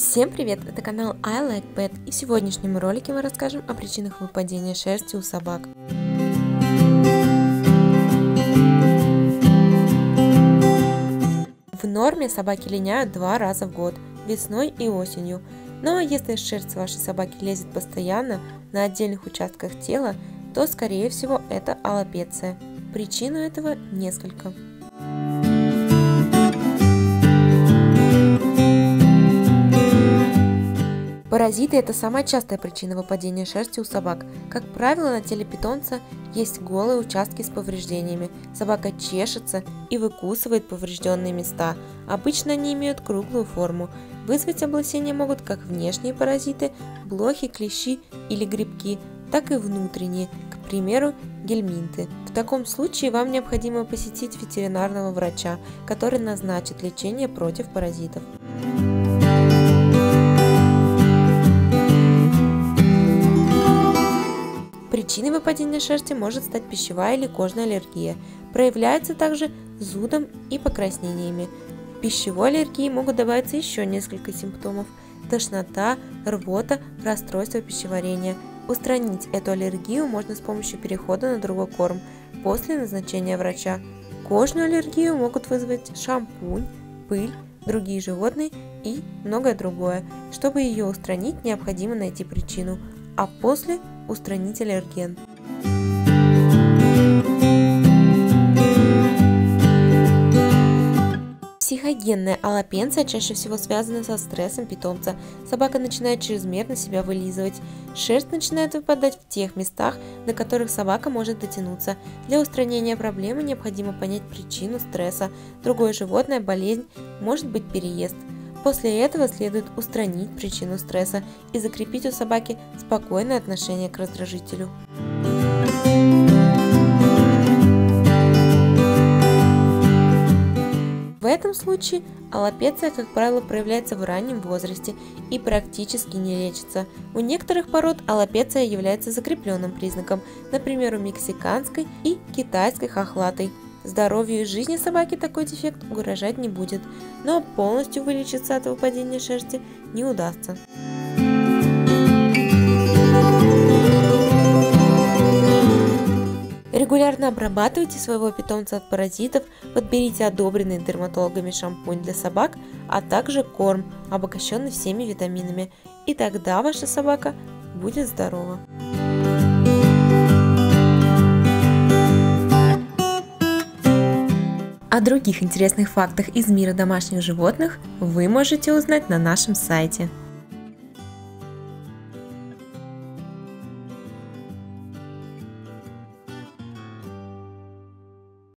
Всем привет, это канал I Like Pet и в сегодняшнем ролике мы расскажем о причинах выпадения шерсти у собак. В норме собаки линяют два раза в год, весной и осенью. Но если шерсть вашей собаки лезет постоянно на отдельных участках тела, то скорее всего это аллопеция. Причин этого несколько. Паразиты – это самая частая причина выпадения шерсти у собак. Как правило, на теле питомца есть голые участки с повреждениями. Собака чешется и выкусывает поврежденные места. Обычно они имеют круглую форму. Вызвать облысение могут как внешние паразиты – блохи, клещи или грибки, так и внутренние, к примеру, гельминты. В таком случае вам необходимо посетить ветеринарного врача, который назначит лечение против паразитов. Причиной выпадения шерсти может стать пищевая или кожная аллергия. Проявляется также зудом и покраснениями. В пищевой аллергии могут добавиться еще несколько симптомов – тошнота, рвота, расстройство пищеварения. Устранить эту аллергию можно с помощью перехода на другой корм после назначения врача. Кожную аллергию могут вызвать шампунь, пыль, другие животные и многое другое. Чтобы ее устранить, необходимо найти причину, а после устранить аллерген. Психогенная аллопенция чаще всего связана со стрессом питомца. Собака начинает чрезмерно себя вылизывать. Шерсть начинает выпадать в тех местах, до которых собака может дотянуться. Для устранения проблемы необходимо понять причину стресса. Другое животное, болезнь, может быть переезд. После этого следует устранить причину стресса и закрепить у собаки спокойное отношение к раздражителю. В этом случае аллопеция, как правило, проявляется в раннем возрасте и практически не лечится. У некоторых пород аллопеция является закрепленным признаком, например, у мексиканской и китайской хохлатой – Здоровью и жизни собаки такой дефект угрожать не будет, но полностью вылечиться от выпадения шерсти не удастся. Регулярно обрабатывайте своего питомца от паразитов, подберите одобренный дерматологами шампунь для собак, а также корм, обогащенный всеми витаминами, и тогда ваша собака будет здорова. О других интересных фактах из мира домашних животных вы можете узнать на нашем сайте.